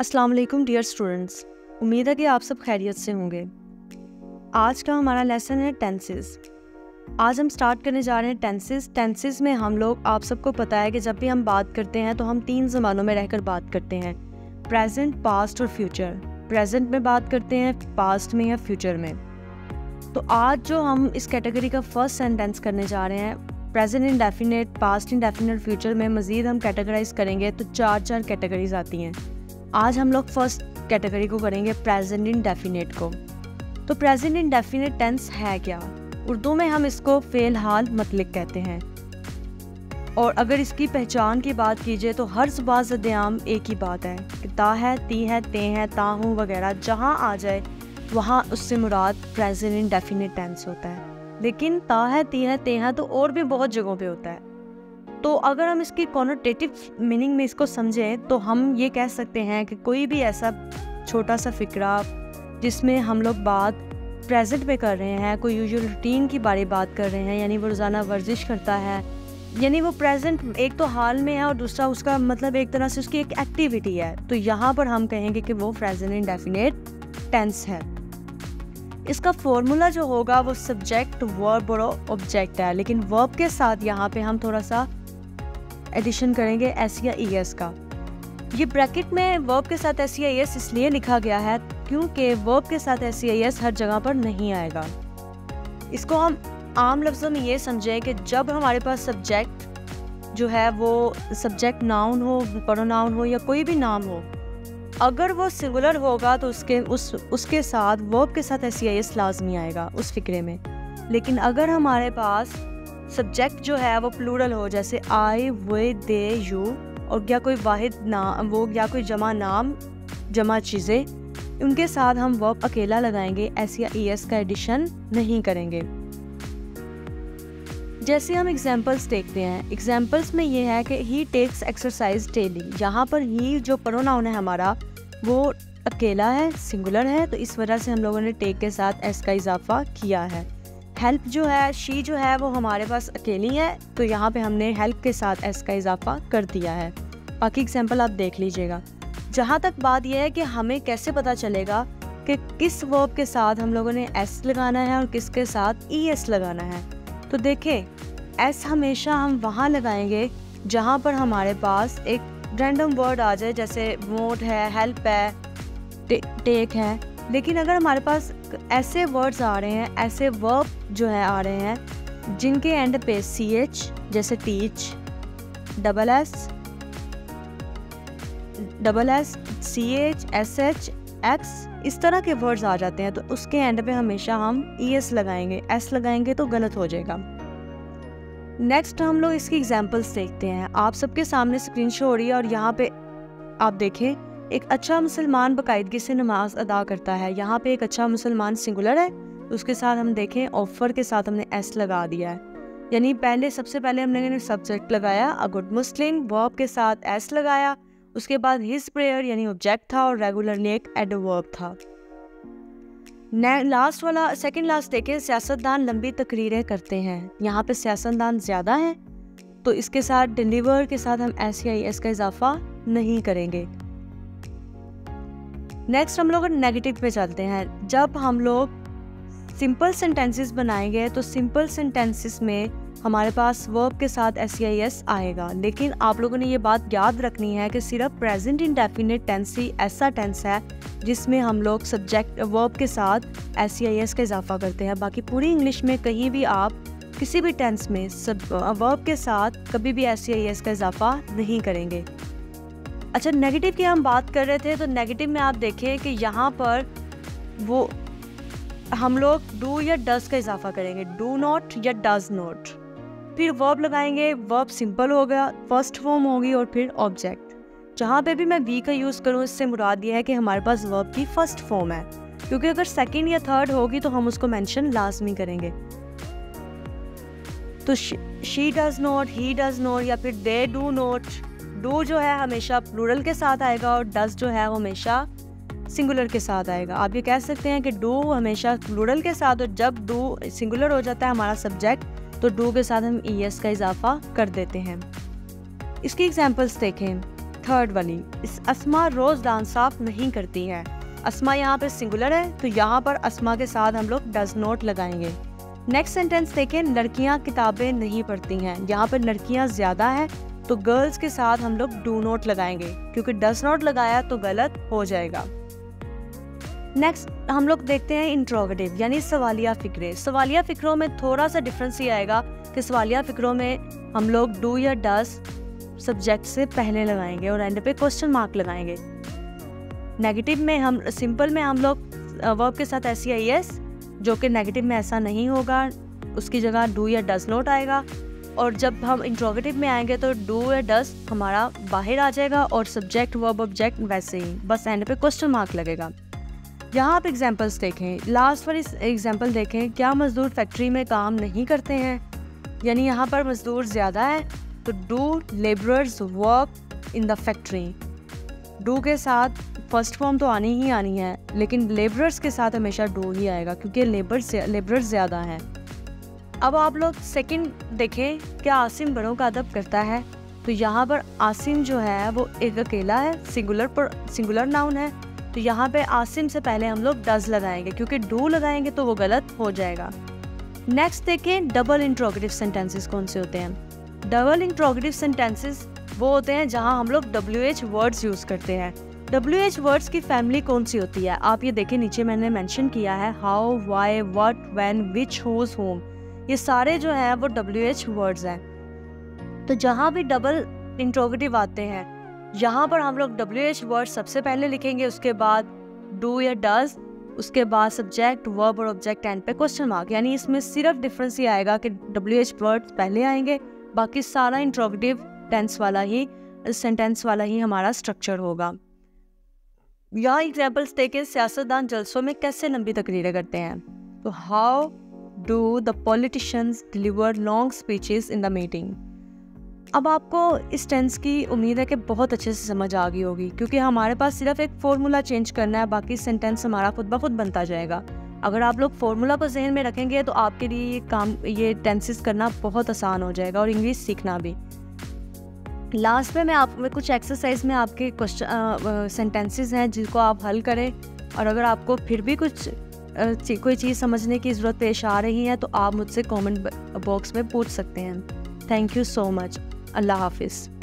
अस्सलाम वालेकुम, dear students. उम्मीद है कि आप सब खैरियत से होंगे। आज का हमारा लेसन है टेंसेस आज हम स्टार्ट करने जा रहे हैं टेंसेस टेंसेस में हम लोग, आप सबको पता है कि जब भी हम बात करते हैं तो हम तीन ज़मानों में रहकर बात करते हैं। प्रेजेंट पास्ट और फ्यूचर प्रेजेंट में बात करते हैं पास्ट में या फ्यूचर में। तो आज जो हम इस कैटेगरी का फ़र्स्ट सेंटेंस करने जा रहे हैं present indefinite past indefinite future में मज़ीद हम कैटेगराइज करेंगे तो चार चार कैटेगरीज आती हैं। आज हम लोग फ़र्स्ट कैटेगरी को करेंगे प्रेजेंट इंडेफिनेट को। तो प्रेजेंट इंडेफिनेट टेंस है क्या? उर्दू में हम इसको फ़ेल हाल मतलब कहते हैं। और अगर इसकी पहचान की बात कीजिए तो हर सुबह जुबाम एक ही बात है। कि ता है, ती है, ते है, ता हूँ वगैरह जहाँ आ जाए, वहाँ उससे मुराद प्रेजेंट इंडेफिनेट टेंस होता है। लेकिन ता है, ती है, ते है तो और भी बहुत जगहों पे होता है। तो अगर हम इसकी कॉनोटेटिव मीनिंग में इसको समझें तो हम ये कह सकते हैं कि कोई भी ऐसा छोटा सा फिक्रा जिसमें हम लोग बात प्रेजेंट में कर रहे हैं, कोई यूजुअल रूटीन की बारे बात कर रहे हैं, यानी वो रोज़ाना वर्जिश करता है, यानी वो प्रेजेंट एक तो हाल में है और दूसरा उसका मतलब एक तरह से उसकी एक एक्टिविटी है तो यहाँ पर हम कहेंगे कि वो प्रेजेंट इंडेफिनेट टेंस है। इसका फॉर्मूला जो होगा वो सब्जेक्ट वर्ब और ऑब्जेक्ट है, लेकिन वर्ब के साथ यहाँ पे हम थोड़ा सा एडिशन करेंगे एस या ई e एस का। ये ब्रैकेट में वर्ब के साथ एस या ई एस इसलिए लिखा गया है क्योंकि वर्ब के साथ एस या ई एस हर जगह पर नहीं आएगा। इसको हम आम लफ्ज़ों में ये समझें कि जब हमारे पास सब्जेक्ट जो है वो सब्जेक्ट नाउन हो प्रोनाउन हो या कोई भी नाम हो, अगर वो सिंगुलर होगा तो उसके, उस, उसके साथ वर्ब के साथ एस एस लाजमी आएगा उस फिक्रे में। लेकिन अगर हमारे पास सब्जेक्ट जो है वो प्लूरल हो, जैसे आई वे दे यू और या कोई वाहिद नाम, वो या कोई जमा नाम, जमा चीज़ें, उनके साथ हम वर्ब अकेला लगाएँगे एस या ई एस का एडिशन नहीं करेंगे। जैसे हम एग्जाम्पल्स देखते हैं एग्जाम्पल्स में ये है कि ही टेक्स एक्सरसाइज डेली यहाँ पर ही जो प्रोनाउन है हमारा, वो अकेला है सिंगुलर है तो इस वजह से हम लोगों ने टेक के साथ एस का इजाफा किया है। हेल्प जो है शी जो है, वो हमारे पास अकेली है तो यहाँ पे हमने हेल्प के साथ एस का इजाफा कर दिया है। बाकी एग्ज़ाम्पल आप देख लीजिएगा। जहाँ तक बात यह है कि हमें कैसे पता चलेगा कि किस वर्ब के साथ हम लोगों ने एस लगाना है और किसके साथ ई एस लगाना है। तो देखें एस हमेशा हम वहाँ लगाएँगे जहाँ पर हमारे पास एक रैंडम वर्ड आ जाए, जैसे वोट है हेल्प है टेक है। लेकिन अगर हमारे पास ऐसे वर्ड्स आ रहे हैं, ऐसे वर्ब जो है आ रहे हैं, जिनके एंड पे सी एच जैसे teach double S double S C H S H X इस तरह के वर्ड्स आ जाते हैं तो उसके एंड पे हमेशा हम ई एस लगाएँगे। एस लगाएँगे तो गलत हो जाएगा। नेक्स्ट हम लोग इसकी एग्जाम्पल्स देखते हैं। आप सबके सामने स्क्रीन शो हो रही है और यहाँ पे आप देखें, एक अच्छा मुसलमान बाकायदगी से नमाज़ अदा करता है। यहाँ पे एक अच्छा मुसलमान सिंगुलर है। उसके साथ हम देखें ऑफ़र के साथ हमने एस लगा दिया है। यानी पहले, सबसे पहले हमने सब्जेक्ट लगाया अ गुड मुस्लिम वर्ब के साथ एस लगाया, उसके बाद हिज प्रेयर यानी ऑब्जेक्ट था, और रेगुलरली एक एडवर्ब था। लास्ट वाला सेकंड लास्ट देखें, सियासतदान लंबी तकरीरें करते हैं। यहाँ पे सियासतदान ज़्यादा हैं तो इसके साथ डिलीवर के साथ हम एस या एस का इजाफा नहीं करेंगे। नेक्स्ट हम लोग नेगेटिव पे चलते हैं। जब हम लोग सिंपल सेंटेंसेस बनाएँगे तो सिंपल सेंटेंसेस में हमारे पास वर्ब के साथ एस सी आई एस आएगा। लेकिन आप लोगों ने ये बात याद रखनी है कि सिर्फ़ प्रेजेंट इंडेफिनेट टेंस ही ऐसा टेंस है जिसमें हम लोग सब्जेक्ट वर्ब के साथ एस सी आई एस का इजाफा करते हैं। बाकी पूरी इंग्लिश में कहीं भी आप किसी भी टेंस में सब वर्ब के साथ कभी भी एस सी आई एस का इजाफा नहीं करेंगे। अच्छा नेगेटिव की हम बात कर रहे थे तो नेगेटिव में आप देखें कि यहाँ पर वो हम लोग डू या डज का इजाफा करेंगे। डू नॉट या डज नॉट फिर वर्ब लगाएँगे वर्ब सिंपल होगा फ़र्स्ट फॉर्म होगी और फिर ऑब्जेक्ट जहाँ पे भी मैं वी का यूज़ करूँ, इससे मुराद ये है कि हमारे पास वर्ब की फ़र्स्ट फॉर्म है। क्योंकि अगर सेकेंड या थर्ड होगी तो हम उसको मेंशन लाजमी करेंगे। तो she does not he does not या फिर दे डू नॉट डू जो है हमेशा प्लूरल के साथ आएगा और डज जो है वो हमेशा सिंगुलर के साथ आएगा। आप ये कह सकते हैं कि डू हमेशा प्लूरल के साथ, और जब डू सिंगुलर हो जाता है हमारा सब्जेक्ट तो डू के साथ हम ई एस का इजाफा कर देते हैं। इसकी एग्जाम्पल्स देखें। थर्ड वाली, इस असमा रोज डांस साफ़ नहीं करती है। असमा यहाँ पर सिंगुलर है तो यहाँ पर असमा के साथ हम लोग डज नोट लगाएँगे। नेक्स्ट सेंटेंस देखें, लड़कियाँ किताबें नहीं पढ़ती हैं। यहाँ पर लड़कियाँ ज़्यादा हैं तो गर्ल्स के साथ हम लोग डू नोट लगाएँगे, क्योंकि डज नोट लगाया तो गलत हो जाएगा। नेक्स्ट हम लोग देखते हैं इंट्रोगेटिव यानी सवालिया फिक्रे। सवालिया फिक्रों में थोड़ा सा डिफरेंस ये आएगा कि सवालिया फिक्रों में हम लोग डू या डस सब्जेक्ट से पहले लगाएँगे और एंड पे क्वेश्चन मार्क लगाएँगे। नेगेटिव में हम सिंपल में हम लोग वर्ब के साथ ऐसी आई एस जो कि नेगेटिव में ऐसा नहीं होगा, उसकी जगह डू या डज नोट आएगा। और जब हम इंट्रोगेटिव में आएँगे तो डू या डज हमारा बाहर आ जाएगा और सब्जेक्ट वर्ब ऑब्जेक्ट वैसे ही, बस एंड पे क्वेश्चन मार्क लगेगा। यहाँ आप एग्जाम्पल्स देखें। लास्ट वाली एग्ज़ाम्पल देखें, क्या मज़दूर फैक्ट्री में काम नहीं करते हैं? यानी यहाँ पर मज़दूर ज़्यादा है तो do labourers work in the factory do के साथ फ़र्स्ट फॉर्म तो आनी ही आनी है, लेकिन लेबरर्स के साथ हमेशा डू ही आएगा, क्योंकि लेबर लेबरर्स ज़्यादा हैं। अब आप लोग सेकंड देखें, क्या आसिम बड़ों का अदब करता है? तो यहाँ पर आसिम जो है, वो एक अकेला है सिंगुलर पर सिंगुलर नाउन है। तो यहाँ पे आसिम से पहले हम लोग डज लगाएँगे, क्योंकि डू लगाएँगे तो वो गलत हो जाएगा। नेक्स्ट देखें डबल इंट्रोगेटिव सेंटेंसेस कौन से होते हैं? डबल इंट्रोगेटिव सेंटेंसेस वो होते हैं जहाँ हम लोग डब्ल्यू एच वर्ड्स यूज़ करते हैं। डब्ल्यू एच वर्ड्स की फैमिली कौन सी होती है? आप ये देखें नीचे मैंने मेंशन किया है how why what when which whose whom ये सारे जो हैं वो डब्ल्यू एच वर्ड्स हैं। तो जहाँ भी डबल इंट्रोगेटिव आते हैं यहाँ पर हम लोग डब्ल्यू एच वर्ड सबसे पहले लिखेंगे, उसके बाद डू या डज उसके बाद सब्जेक्ट वर्ब और ऑब्जेक्ट एंड पे क्वेश्चन मार्क यानी इसमें सिर्फ़ डिफरेंस ये आएगा कि डब्ल्यू एच वर्ड पहले आएँगे, बाकी सारा इंट्रोगेटिव टेंस वाला ही सेंटेंस वाला ही हमारा स्ट्रक्चर होगा. यहाँ एग्जाम्पल्स देखें, सियासतदान जलसों में कैसे लंबी तकरीरें करते हैं? तो how do the politicians deliver long speeches in the meeting अब आपको इस टेंस की उम्मीद है कि बहुत अच्छे से समझ आ गई होगी, क्योंकि हमारे पास सिर्फ़ एक फार्मूला चेंज करना है, बाकी सेंटेंस हमारा खुद ब खुद बनता जाएगा। अगर आप लोग फार्मूला को जहन में रखेंगे तो आपके लिए ये काम, ये टेंसेस करना बहुत आसान हो जाएगा और इंग्लिश सीखना भी। लास्ट में मैं आप, में कुछ एक्सरसाइज में आपके क्वेश्चन सेंटेंसेस हैं, जिनको आप हल करें, और अगर आपको फिर भी कुछ कोई चीज़ समझने की ज़रूरत पेश आ रही है तो आप मुझसे कमेंट बॉक्स में पूछ सकते हैं। थैंक यू सो मच अल्लाह हाफिज़।